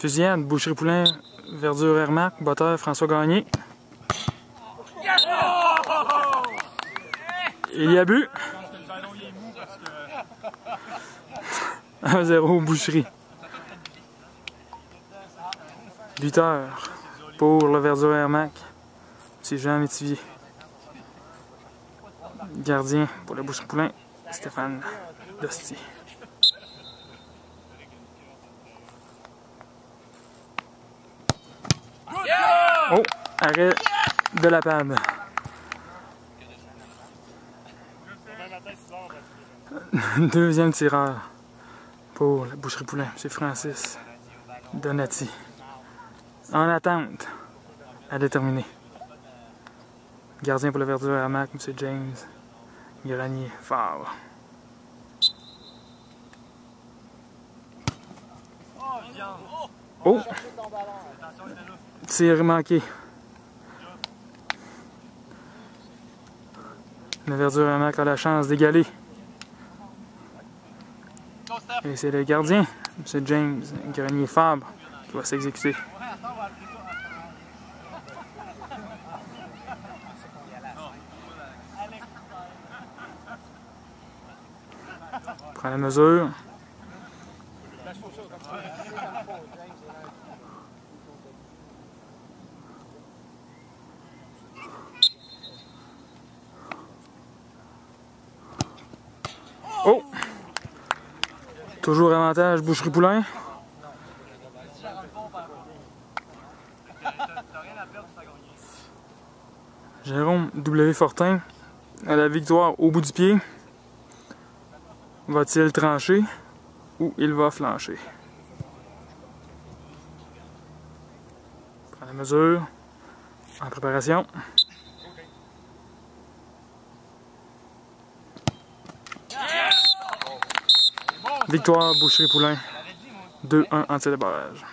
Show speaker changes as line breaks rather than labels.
Fusillade, Boucherie Poulain, Verdure Hermac, Botteur, François Gagné. Il y a bu. 1-0 Boucherie. Lutteur pour le Verdure Hermac. C'est Jean Métivier. Gardien pour le Boucherie Poulain, Stéphane Dosti. Oh, arrêt de la panne. Deuxième tireur pour la boucherie poulain, c'est Francis Donati. En attente à déterminer. Gardien pour le verdure à Mac, M. James Granier Favre. Oh! Tir manqué. Le verdure à a la chance d'égaler. Et c'est le gardien, M. James Grenier Fabre, qui va s'exécuter. Prend la mesure. Oh! Toujours avantage Boucherie Poulain. Jérôme W. Fortin à la victoire au bout du pied. Va-t-il trancher ou il va flancher? Prends la mesure en préparation. Victoire Boucherie Poulain 2-1 en tir de barrage.